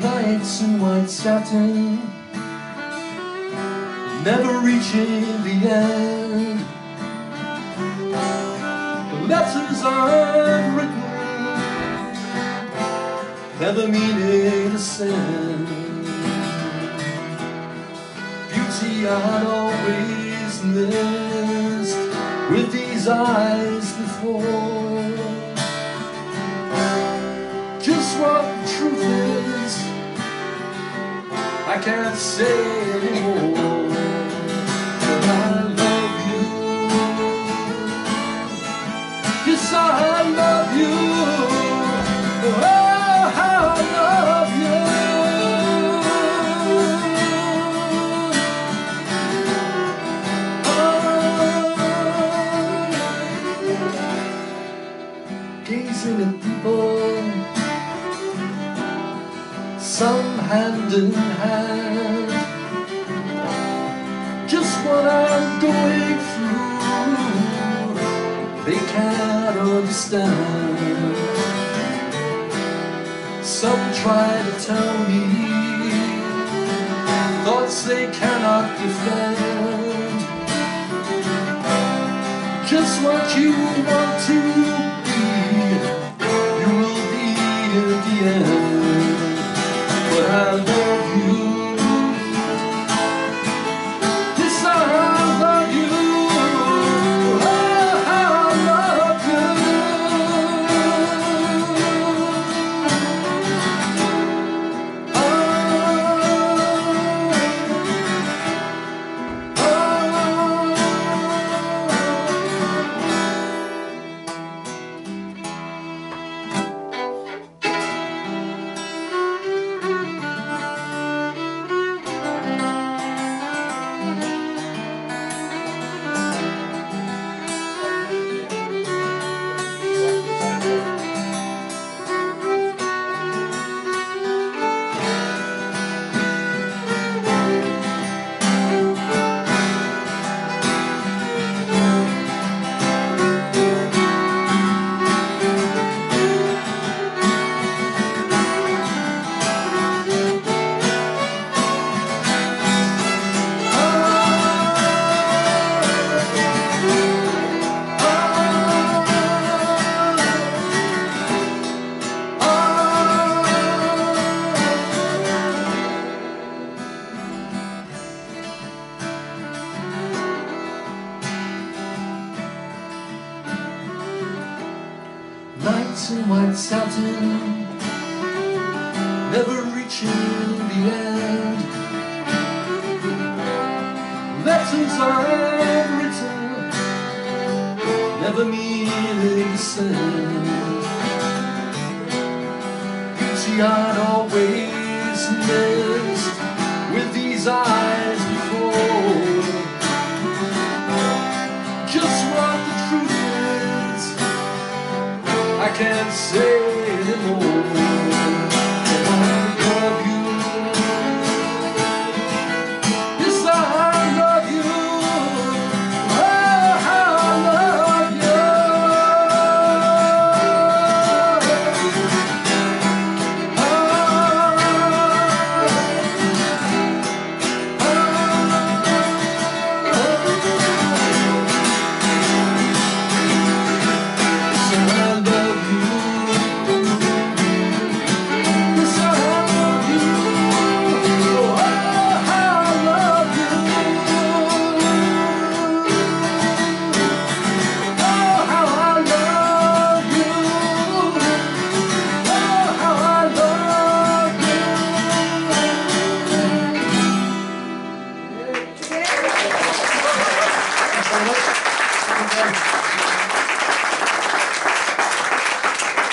Nights in white satin Never reaching the end. The Letters I've written Never meaning to send Beauty I'd always missed With these eyes before. Just what the truth is I can't say anymore some hand in hand. Just what I'm going through They can't understand. Some try to tell me Thoughts they cannot defend. Just what you want to Nights in white satin Never reaching the end. Letters written, Never meaning to send. Beauty I'd always missed I can't say anymore.